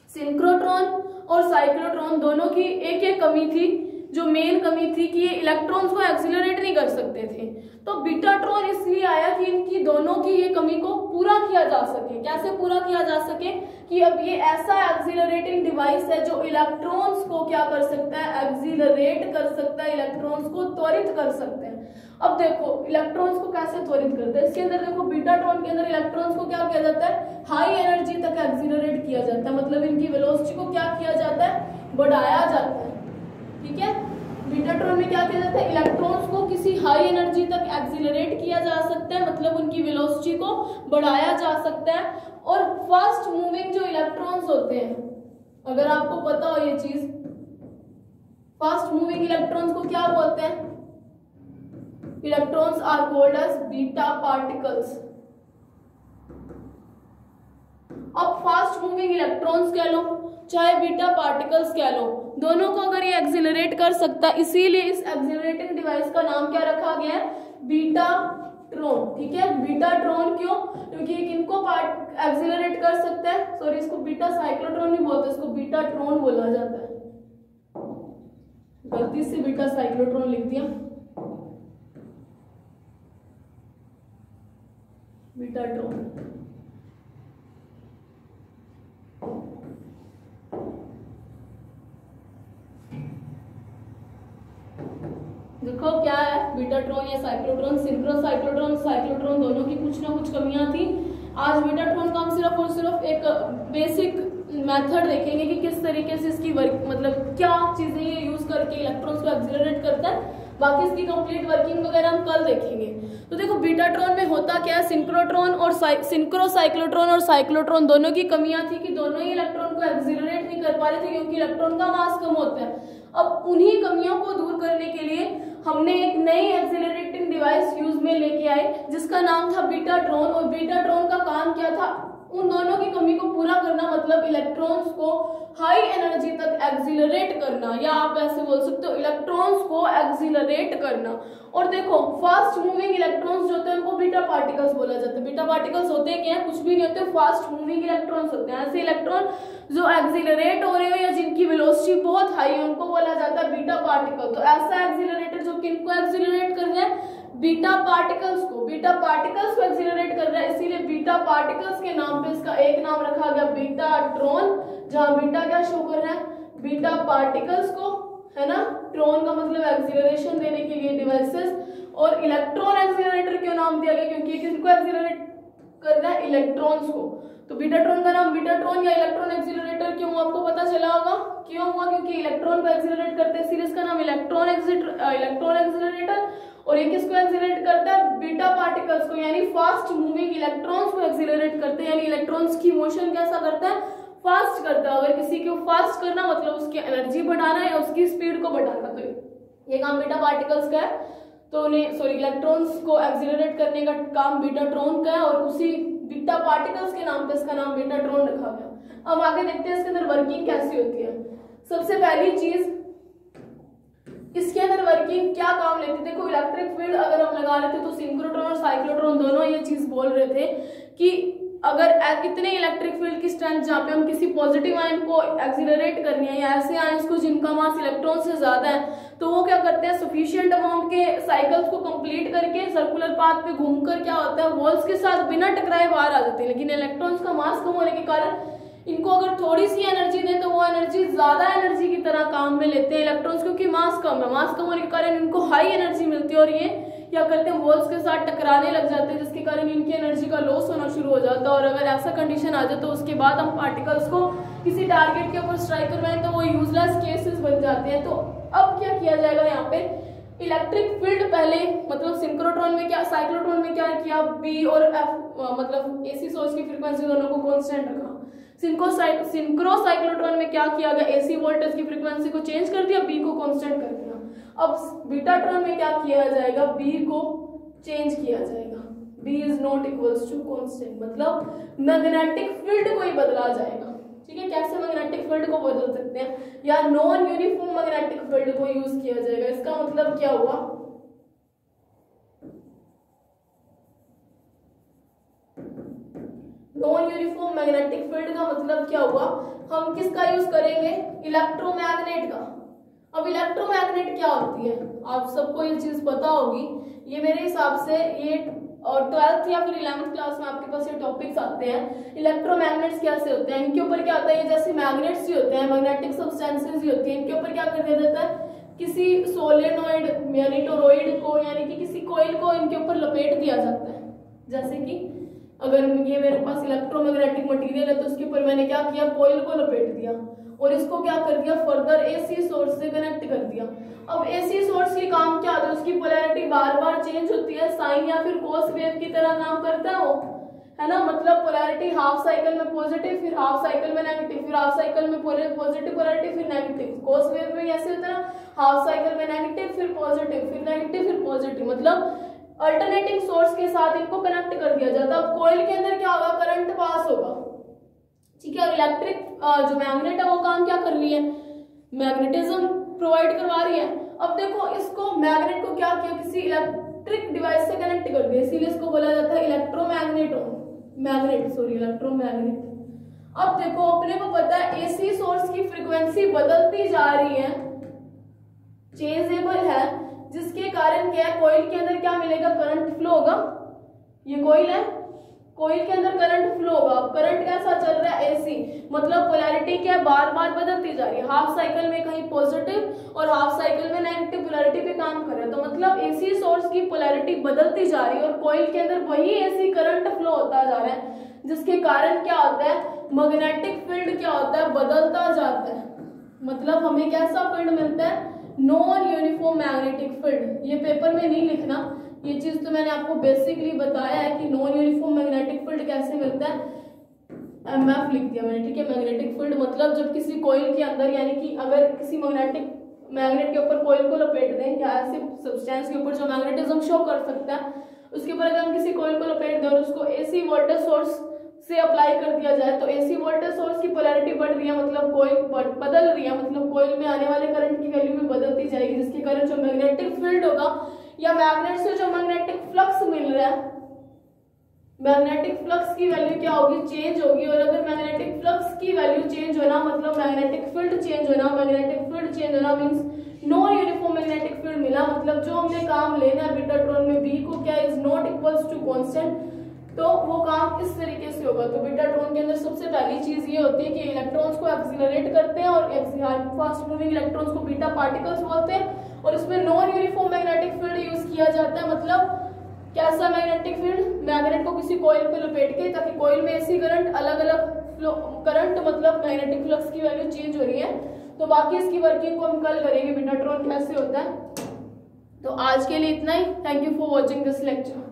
सिंक्रोट्रॉन और साइक्लोट्रॉन दोनों की एक एक कमी थी। जो मेन कमी थी कि ये इलेक्ट्रॉन्स को एक्सिलरेट नहीं कर सकते थे। तो बीटाट्रॉन इसलिए आया कि इनकी दोनों की ये कमी को पूरा किया जा सके। कैसे पूरा किया जा सके? कि अब ये ऐसा एक्सिलरेटिंग डिवाइस है जो इलेक्ट्रॉन्स को क्या कर सकता है? एक्सिलरेट कर सकता है इलेक्ट्रॉन्स को त्वरित कर सकते हैं। अब देखो इलेक्ट्रॉन्स को कैसे त्वरित करते हैं? इसके अंदर देखो बीटाट्रॉन के अंदर इलेक्ट्रॉन्स को क्या किया जाता है? हाई एनर्जी तक एक्सिलरेट किया जाता है। मतलब इनकी वेलोसिटी को क्या किया जाता है? बढ़ाया जाता है। ठीक है? बीटाट्रॉन में क्या किया जाता है? इलेक्ट्रॉन्स को किसी हाई एनर्जी तक एक्सिलरेट किया जा सकता है मतलब उनकी वेलोसिटी को बढ़ाया जा सकता है। और फास्ट मूविंग जो इलेक्ट्रॉन्स होते हैं, अगर आपको पता हो ये चीज़ फास्ट मूविंग इलेक्ट्रॉन्स को क्या बोलते हैं? Electrons are called as beta particles अब फास्ट मूविंग इलेक्ट्रॉन्स कह लो। चाहे बीटा पार्टिकल्स कह लो, दोनों को अगर ये एक्सिलरेट कर सकता, इसीलिए इस एक्सिलरेटिंग डिवाइस का नाम क्या रखा गया है? बीटा ट्रोन ठीक है? बीटा ट्रोन क्यों? क्योंकि किनको पार्ट एक्सिलरेट कर सकता है। सॉरी इसको बीटा साइक्लोट्रॉन नहीं बोलते, इसको बीटा ट्रोन बोला जाता है। गलती से बीटा साइक्लोट्रॉन लिख दिया। बीटा ट्रोन देखो क्या है? बीटाट्रॉन या साइक्लोट्रॉन सिंक्रो साइक्लोट्रॉन साइक्लोट्रॉन दोनों की कुछ ना कुछ कमियाँ थी। आज बीटाट्रॉन का हम सिर्फ़ और सिर्फ़ एक बेसिक मेथड देखेंगे कि किस तरीके से इसकी वर्क मतलब क्या चीज़ें ये यूज़ करके इलेक्ट्रॉन्स को एक्सिलरेट करता है। बाकी इसकी कंप्लीट वर्किंग वगैरह हम कल देखेंगे। तो देखो बीटाट्रॉन में होता क्या है? सिंक्रोट्रॉन और सिंक्रो साइक्लोट्रॉन और साइक्लोट्रॉन दोनों की कमियाँ थी कि दोनों ही इलेक्ट्रॉन को एक्सिलरेट नहीं कर पा रहे थे, क्योंकि इलेक्ट्रॉन का मास कम होता है। अब उन्हीं कमियों को दूर करने के लिए हमने एक नई एक्सिलेटिंग डिवाइस यूज़ में लेके आए, जिसका नाम था बीटा ड्रोन और बीटा ड्रोन का काम क्या था? उन दोनों की कमी को पूरा करना मतलब इलेक्ट्रॉन्स को हाई एनर्जी तक एक्सिलरेट करना, या आप ऐसे बोल सकते हो इलेक्ट्रॉन्स को एक्सिलरेट करना। और देखो फास्ट मूविंग इलेक्ट्रॉन्स जो होते हैं, उनको बीटा पार्टिकल्स बोला जाता है। बीटा पार्टिकल्स होते हैं क्या कुछ भी नहीं होते फास्ट मूविंग इलेक्ट्रॉन्स होते हैं। ऐसे इलेक्ट्रॉन जो एक्सिलरेट हो रहे हो या जिनकी वेलोसिटी बहुत हाई है, उनको बोला जाता है बीटा पार्टिकल तो ऐसा एक्सिलरेटर जो किनको एक्सिलरेट कर रहे है? बीटा पार्टिकल्स को बीटा पार्टिकल्स को एक्सिलरेट कर रहा है, इसीलिए बीटा पार्टिकल्स के नाम पे इसका एक नाम रखा गया बीटा ट्रोन जहाँ बीटा क्या शो कर रहा है? बीटा पार्टिकल्स को, है ना? ट्रोन का मतलब एक्सिलरेशन देने के लिए डिवाइसेस और इलेक्ट्रॉन एक्सिलरेटर क्यों नाम दिया गया? क्योंकि किसको एक्सिलरेट कर रहा है? इलेक्ट्रॉन्स को। तो बीटाट्रॉन का नाम बीटाट्रॉन या इलेक्ट्रॉन एक्सिलरेटर क्यों आपको पता चला होगा? क्यों हुआ? क्योंकि इलेक्ट्रॉन को एक्सिलरेट करते हैं सीरीज़ का नाम इलेक्ट्रॉन इलेक्ट्रॉन एक्सिलरेटर और ये किसको एक्सिलरेट करता है बीटा पार्टिकल्स को, यानी फास्ट मूविंग इलेक्ट्रॉन्स को एक्सिलरेट करते हैं, यानी इलेक्ट्रॉन्स की मोशन कैसा करता है? फास्ट करता है। अगर किसी को फास्ट करना मतलब उसकी एनर्जी बढ़ाना या उसकी स्पीड को बढ़ाना तो ये काम बीटा पार्टिकल्स का है। तो उन्हें सॉरी इलेक्ट्रॉन्स को एक्सिलरेट करने का काम बीटाट्रॉन का है और उसी बीटा पार्टिकल्स के नाम पे इसका नाम बीटाट्रॉन रखा गया। अब आगे देखते हैं इसके अंदर वर्किंग कैसी होती है। सबसे पहली चीज़ इसके अंदर वर्किंग क्या काम लेती है देखो इलेक्ट्रिक फ़ील्ड अगर हम लगा रहे थे तो सिंक्रोट्रॉन और साइक्लोट्रॉन दोनों ये चीज़ बोल रहे थे कि अगर इतने इलेक्ट्रिक फ़ील्ड की स्ट्रेंथ जहाँ पे हम किसी पॉजिटिव आयन को एक्सिलरेट करनी है या ऐसे आयन्स को जिनका मास इलेक्ट्रॉन से ज़्यादा है तो वो क्या करते हैं? सफिशियंट अमाउंट के साइकिल्स को कंप्लीट करके सर्कुलर पाथ पे घूमकर क्या होता है? वॉल्स के साथ बिना टकराए बाहर आ जाते हैं। लेकिन इलेक्ट्रॉन्स का मास कम होने के कारण इनको अगर थोड़ी सी एनर्जी दें तो वो एनर्जी ज़्यादा एनर्जी की तरह काम में लेते हैं इलेक्ट्रॉन्स क्योंकि मास कम है। मास कम होने के कारण इनको हाई एनर्जी मिलती है और ये क्या करते हैं वॉल्स के साथ टकराने लग जाते हैं, जिसके कारण इनकी एनर्जी का लॉस होना शुरू हो जाता है। और अगर ऐसा कंडीशन आ जाए तो उसके बाद हम पार्टिकल्स को किसी टारगेट के ऊपर स्ट्राइक करवाएँ तो वो यूजलेस केसेस बन जाते हैं। तो अब क्या किया जाएगा यहाँ पे? इलेक्ट्रिक फ़ील्ड पहले मतलब सिंक्रोट्रॉन में क्या साइक्लोट्रॉन में क्या किया? बी और एफ़ मतलब एसी सोर्स की फ्रीक्वेंसी दोनों को कांस्टेंट रखा। सिंक्रो सिंक्रो साइक्लोट्रॉन में क्या किया गया? एसी वोल्टेज की फ्रीक्वेंसी को चेंज कर दिया बी को कांस्टेंट कर दिया। अब बीटाट्रॉन में क्या किया जाएगा? बी को चेंज किया जाएगा। B is not equals to constant मतलब मैग्नेटिक फ़ील्ड को ही बदला जाएगा। ठीक है? कैसे मैग्नेटिक फ़ील्ड को बदल सकते हैं? या नॉन यूनिफॉर्म मैग्नेटिक फ़ील्ड को यूज़ किया जाएगा। इसका मतलब क्या हुआ? नॉन यूनिफॉर्म मैग्नेटिक फ़ील्ड का मतलब क्या हुआ? हम किसका यूज़ करेंगे? इलेक्ट्रोमैग्नेट का। अब इलेक्ट्रोमैग्नेट क्या होती है? आप सबको ये चीज़ पता होगी। ये मेरे हिसाब से ये और ट्वेल्थ या फिर इलेवंथ क्लास में आपके पास ये टॉपिक्स आते हैं। इलेक्ट्रोमैग्नेट्स कैसे होते हैं? इनके ऊपर क्या होता है? ये जैसे मैग्नेट्स ही होते हैं मैग्नेटिक सब्सटेंसेस ही होती हैं। इनके ऊपर क्या कर दिया जाता है? किसी सोलेनोइड यानी टोरोइड को, यानी कि किसी कोयल को इनके ऊपर लपेट दिया जाता है। जैसे कि अगर ये मेरे पास इलेक्ट्रोमैग्नेटिक मटेरियल है तो उसके ऊपर मैंने क्या किया? कोयल को लपेट दिया। और इसको क्या कर दिया? फर्दर एसी सोर्स से कनेक्ट कर दिया। अब एसी सोर्स की काम क्या होता है उसकी पोलैरिटी बार बार चेंज होती है। साइन या फिर कोस वेव की तरह काम करता है वो। है ना? मतलब पोलैरिटी हाफ़ साइकिल में पॉजिटिव फिर हाफ़ साइकिल में नेगेटिव फिर हाफ़ साइकिल में पॉजिटिव पोलैरिटी फिर नेगेटिव कोस वेव में ऐसे होता है हाफ़ साइकिल में नेगेटिव फिर पॉजिटिव फिर नेगेटिव फिर पॉजिटिव मतलब अल्टरनेटिंग सोर्स के साथ इनको कनेक्ट कर दिया जाता है। अब कोयल के अंदर क्या होगा? करंट पास होगा। ठीक है इलेक्ट्रिक जो मैग्नेट है, वो काम क्या कर रही है? मैग्नेटिज्म प्रोवाइड करवा रही है। अब देखो, इसको मैग्नेट को क्या किया? किसी इलेक्ट्रिक डिवाइस से कनेक्ट कर दिया। इसीलिए इसको बोला जाता है इलेक्ट्रोमैग्नेट मैग्नेट सॉरी इलेक्ट्रोमैग्नेट अब देखो, अपने को पता है एसी सोर्स की फ्रीक्वेंसी बदलती जा रही है। चेंजेबल है। जिसके कारण क्या है? कोयल के अंदर क्या मिलेगा? करंट फ्लो होगा। ये कोयल है। कोयल के अंदर करंट फ्लो होगा। करंट कैसा चल रहा है? एसी मतलब पोलैरिटी क्या बार बार बदलती जा रही है। हाफ़ साइकिल में कहीं पॉजिटिव और हाफ़ साइकिल में नेगेटिव पोलैरिटी पे काम कर रहा है। तो मतलब एसी सोर्स की पोलैरिटी बदलती जा रही है और कोयल के अंदर वही एसी करंट फ्लो होता जा रहा है, जिसके कारण क्या होता है? मैग्नेटिक फ़ील्ड क्या होता है? बदलता जाता है। मतलब हमें कैसा फ़ील्ड मिलता है? नॉन यूनिफॉर्म मैग्नेटिक फ़ील्ड ये पेपर में नहीं लिखना। ये चीज़ तो मैंने आपको बेसिकली बताया है कि नॉन यूनिफॉर्म मैग्नेटिक फ़ील्ड कैसे मिलता है। एम एफ़ लिख दिया मैंने, ठीक है? मैग्नेटिक फ़ील्ड मतलब जब किसी कोयल के अंदर, यानी कि अगर किसी मैग्नेटिक मैग्नेट के ऊपर कोयल को लपेट दें, या ऐसे सब्सटेंस के ऊपर जो मैग्नेटिज्म शो कर सकता है, उसके ऊपर अगर हम किसी कोयल को लपेट दें और उसको एसी वाटर सोर्स से अप्लाई कर दिया जाए तो एसी वोल्टेज सोर्स की पोलैरिटी बढ़ रही है मतलब कोयल बदल रही है मतलब कोयल में आने वाले करंट की वैल्यू भी बदलती जाएगी, जिसके कारण जो मैग्नेटिक फ़ील्ड होगा, या मैग्नेट से जो मैग्नेटिक फ्लक्स मिल रहा है मैग्नेटिक फ्लक्स की वैल्यू क्या होगी? चेंज होगी, और अगर मैग्नेटिक फ्लक्स की वैल्यू चेंज होना मतलब मैग्नेटिक फ़ील्ड चेंज होना मैग्नेटिक फ़ील्ड चेंज होना means no uniform magnetic field मिला मतलब जो हमने काम लेना है बीटाट्रॉन में बी को, क्या is not equals to constant तो वो काम इस तरीके से होगा। तो बीटाट्रॉन के अंदर सबसे पहली चीज़ ये होती है कि इलेक्ट्रॉन्स को एक्सिलरेट करते हैं और फास्ट मूविंग इलेक्ट्रॉन्स को बीटा पार्टिकल्स बोलते हैं और इसमें non uniform magnetic field use किया जाता है। मतलब कैसा मैग्नेटिक फ़ील्ड मैग्नेट को किसी कोयल पे लपेट के, ताकि कोयल में ऐसी करंट अलग अलग करंट मतलब मैग्नेटिक फ्लक्स की वैल्यू चेंज हो रही है। तो बाकी इसकी वर्किंग को हम कल करेंगे बीटाट्रॉन कैसे होता है। तो आज के लिए इतना ही। Thank you for watching this lecture